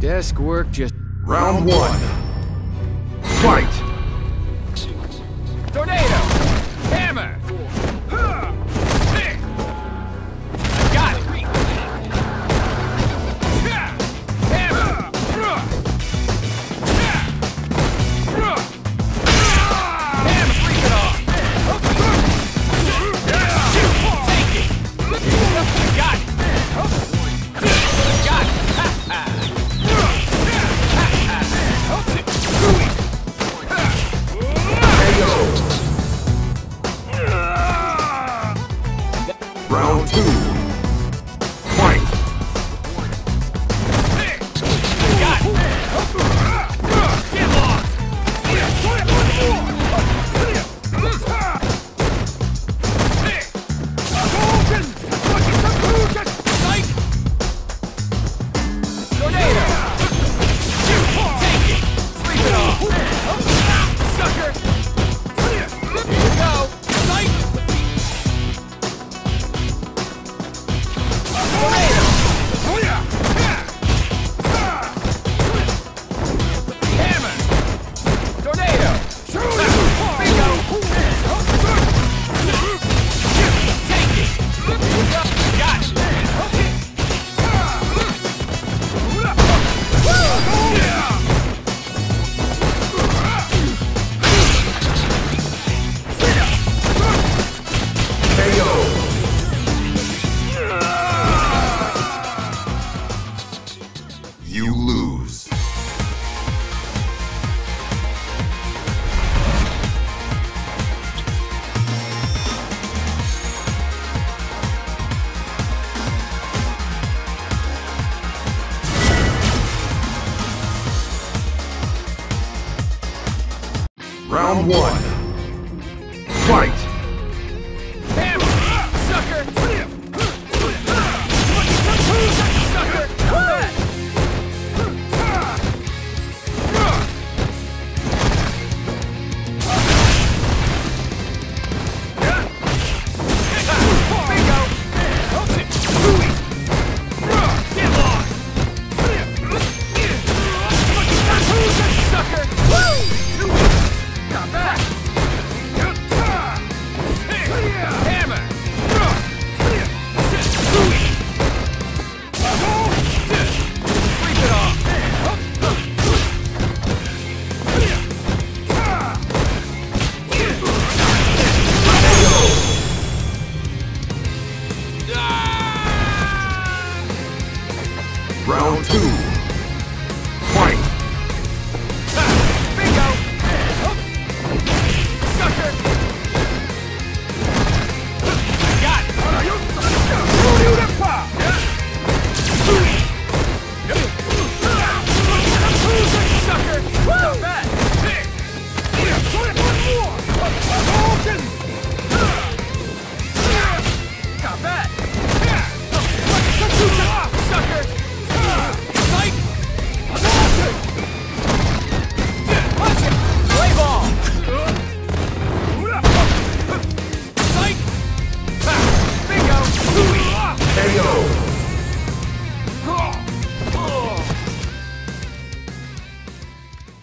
Desk work just... Round one. Fight! Tornado! Ooh. Round one. Round two.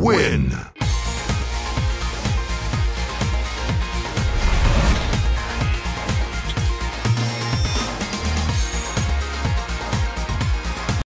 Win!